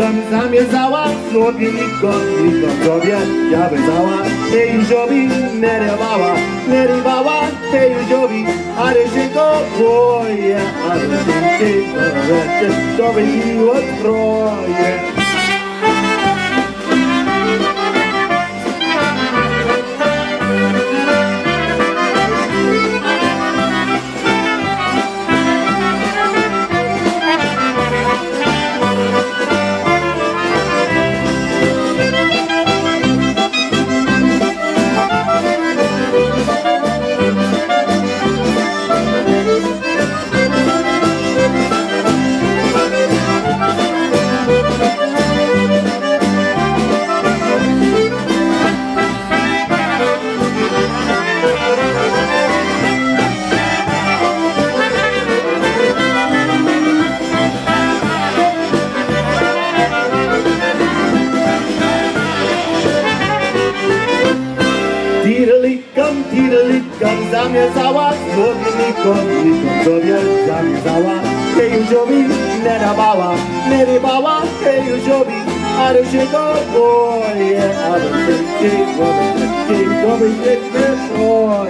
Tam zamierzała Słowini kotli Kotlowie ja bezała Te jużowi nerewała Nerywała te jużowi Ale się go boje Ale się go To wyciło troje. Tirlikom zamierzała, słownikom, likom sobie zamierzała Tej józiowi nie dawała, nie rybała tej józiowi Ale się go boję, ale się to nie boję